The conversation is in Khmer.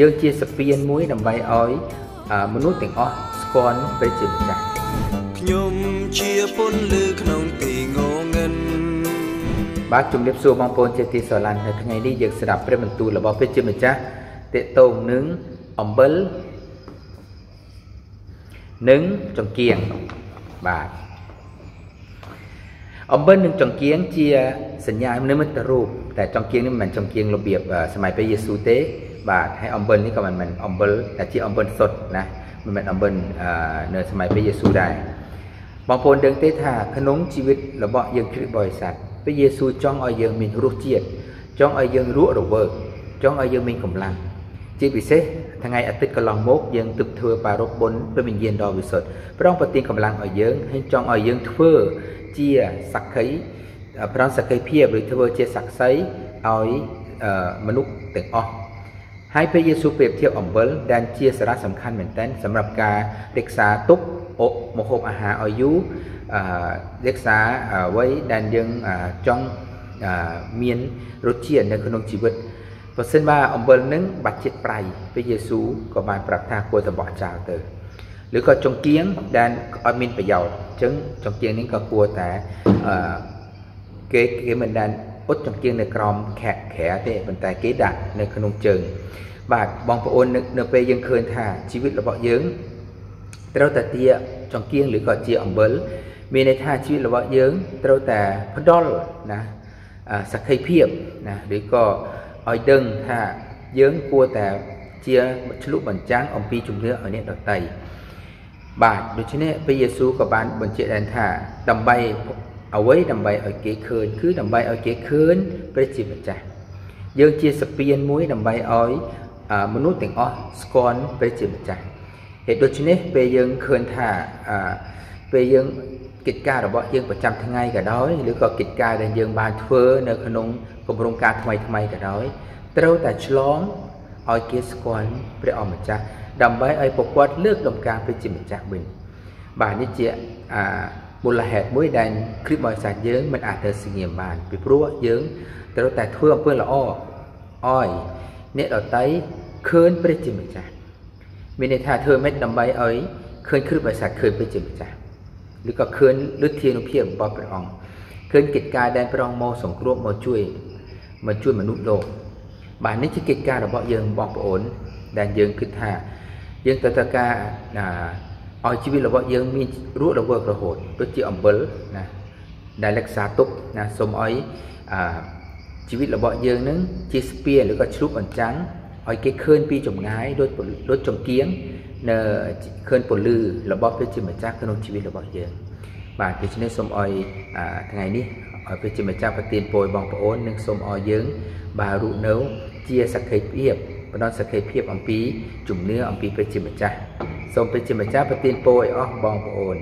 យើងជាសពានមួយដើម្បីឲ្យមនុស្សទាំងអស់ស្គាល់ព្រះជាម្ចាស់ខ្ញុំជាពន្លឺក្នុងទីងងឹនបាទជំរាបសួរបងប្អូនជាទីស្រឡាញ់នៅថ្ងៃនេះយើងស្ដាប់ព្រះបន្ទូលរបស់ព្រះជាម្ចាស់តេតងនឹងអំបិលនិងចង្គៀងបាទអំបិលនិងចង្គៀងជាសញ្ញានិមិត្តរូបតែចង្គៀងនេះមិនមែនចង្គៀងរបៀបសម័យព្រះយេស៊ូវទេ បាទហើយអំបិលនេះក៏មិនមែនអំបិលតែជាអំបិលសុទ្ធណាមិនមែនអំបិលនៅសម័យព្រះយេស៊ូវដែរបងប្អូនដឹងទេថាក្នុងជីវិតរបស់យើងគ្រិស្តបរិស័ទព្រះយេស៊ូវចង់ឲ្យយើងមានរសជាតិចង់ឲ្យយើងរស់រវើកចង់ឲ្យយើងមានកម្លាំងជាពិសេសថ្ងៃអាទិត្យកន្លងមកយើងទើបធ្វើបារព្វបុណ្យព្រះវិញ្ញាណដ៏វិសុទ្ធព្រះអង្គប្រទានកម្លាំងឲ្យយើងហើយចង់ឲ្យយើងធ្វើជាសក្ខីប្រងសក្ខីភាពឬធ្វើជាសក្ខីឲ្យមនុស្សទាំងអស់ ហើយព្រះយេស៊ូវប្រៀបធៀបអំបិលដែលជាសារៈសំខាន់មែនទែនសម្រាប់ការរក្សាទុកអុម្ហូបអាហារឲ្យយូរអឺរក្សាអ្វីដែលយើងចង់មានរសជាតិនៅក្នុងជីវិតបើសិនបើអំបិលនឹងបាត់ជាតិប្រៃព្រះយេស៊ូវក៏បានប្រាប់ថាគួរតែបោះចោលទៅឬក៏ចង្គៀងដែលអត់មានប្រយោជន៍អញ្ចឹងចង្គៀងនេះក៏គួរតែអឺគេគេមិនដែល អ៊ុតចង្គៀងនៅក្រោមខែក្រែទេប៉ុន្តែគេដាក់នៅក្នុងជើងបាទបងប្អូននៅពេលយើងឃើញថាជីវិតរបស់យើងត្រូវតែទាចង្គៀងឬក៏ជាអំបិលមានន័យថាជីវិតរបស់យើងត្រូវតែផ្ដល់ណាសក្ខីភាពណាឬក៏ឲ្យដឹងថាយើងគួរតែជាឆ្លុះបញ្ចាំងអំពីជំនឿឲ្យអ្នកដទៃបាទដូច្នេះព្រះយេស៊ូវក៏បានបញ្ជាក់ដែរថាដើម្បី អ្វីដើម្បីឲ្យគេឃើញគឺដើម្បីឲ្យគេឃើញព្រះជាម្ចាស់យើងជាសពានមួយដើម្បីឲ្យមនុស្សទាំងអស់ស្គាល់ព្រះជាម្ចាស់ហេតុដូច្នេះពេលយើងឃើញថាពេលយើងកិច្ចការរបស់យើងប្រចាំថ្ងៃក៏ដោយឬក៏កិច្ចការដែលយើងបានធ្វើនៅក្នុងគម្រោងការថ្មីថ្មីក៏ដោយត្រូវតែឆ្លងឲ្យគេស្គាល់ព្រះអម្ចាស់ដើម្បីឲ្យប្រព័ន្ធលើកដំការព្រះជាម្ចាស់វិញបាទនេះជាអា មូលហេតុមួយដែលគ្រីស្ទបរិស័ទយើងមិនអាចទៅសង្ងៀមបានពីព្រោះយើងត្រូវតែធ្វើអំពើល្អឲ្យអ្នកដតីឃើញព្រះជាម្ចាស់មានន័យថាធ្វើម៉េចដើម្បីឲ្យឃើញគ្រីស្ទបរិស័ទឃើញព្រះជាម្ចាស់ឬក៏ឃើញលទ្ធិនុភាពរបស់ព្រះអង្គឃើញកិច្ចការដែលព្រះអង្គមកសង្គ្រោះមកជួយមកជួយមនុស្សលោកបាទនេះជាកិច្ចការរបស់យើងបងប្អូនដែលយើងគិតថាយើងត្រូវត្រូវការ ឲ្យជីវិតរបស់យើងមានរស់រវើករហូតដូចជាអំបិលណាដែលរក្សាទុកណាសូមឲ្យអាជីវិតរបស់យើងនឹងជាស្ពានឬក៏ឆ្លុះបញ្ចាំងឲ្យគេឃើញពីចម្ងាយដូចដូចចង្គៀងនៅឃើញពលឺរបស់ព្រះជាម្ចាស់ក្នុងជីវិតរបស់យើងបាទដូច្នេះសូមឲ្យថ្ងៃនេះឲ្យព្រះជាម្ចាស់ប្រទានពរបងប្អូននិងសូមឲ្យយើងបាទរស់នៅជាសក្ខីភាពផ្ដល់សក្ខីភាពអំពីជំនឿអំពីព្រះជាម្ចាស់ សូមព្រះជាម្ចាស់ប្រទានពរឲ្យអស់បងប្អូន